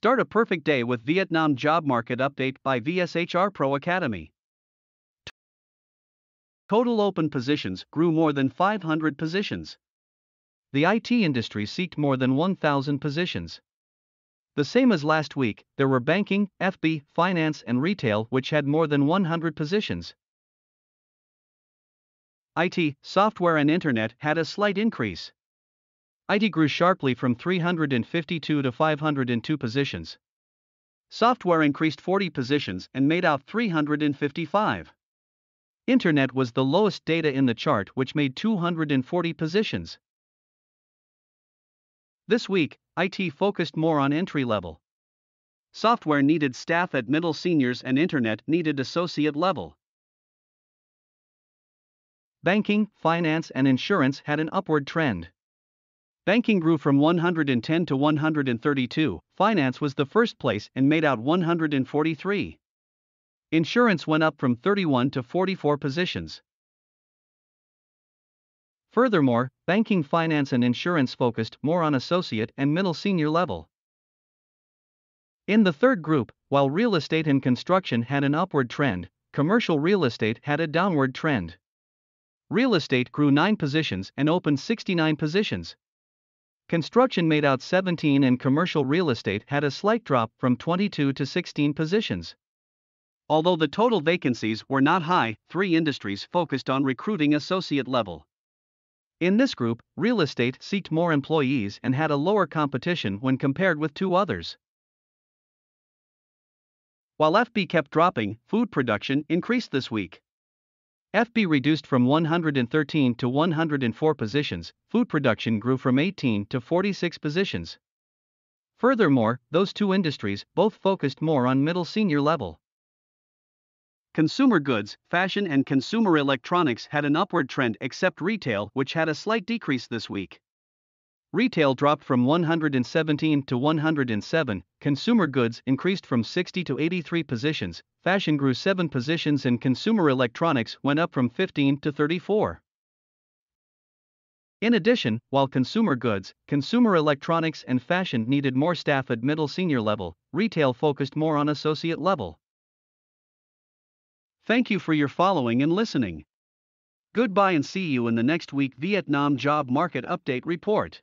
Start a perfect day with Vietnam Job Market Update by VSHR Pro Academy. Total open positions grew more than 500 positions. The IT industry seeked more than 1,000 positions. The same as last week, there were banking, FB, finance, and retail which had more than 100 positions. IT, software, and internet had a slight increase. IT grew sharply from 352 to 502 positions. Software increased 40 positions and made out 355. Internet was the lowest data in the chart, which made 240 positions. This week, IT focused more on entry level. Software needed staff at middle seniors and internet needed associate level. Banking, finance, and insurance had an upward trend. Banking grew from 110 to 132, finance was the first place and made out 143. Insurance went up from 31 to 44 positions. Furthermore, banking, finance, and insurance focused more on associate and middle senior level. In the third group, while real estate and construction had an upward trend, commercial real estate had a downward trend. Real estate grew 9 positions and opened 69 positions. Construction made out 17 and commercial real estate had a slight drop from 22 to 16 positions. Although the total vacancies were not high, three industries focused on recruiting associate level. In this group, real estate seeked more employees and had a lower competition when compared with two others. While FB kept dropping, food production increased this week. FB reduced from 113 to 104 positions, food production grew from 18 to 46 positions. Furthermore, those two industries both focused more on middle senior level. Consumer goods, fashion, and consumer electronics had an upward trend except retail, which had a slight decrease this week. Retail dropped from 117 to 107, consumer goods increased from 60 to 83 positions, fashion grew 7 positions, and consumer electronics went up from 15 to 34. In addition, while consumer goods, consumer electronics, and fashion needed more staff at middle senior level, retail focused more on associate level. Thank you for your following and listening. Goodbye and see you in the next week Vietnam Job Market Update Report.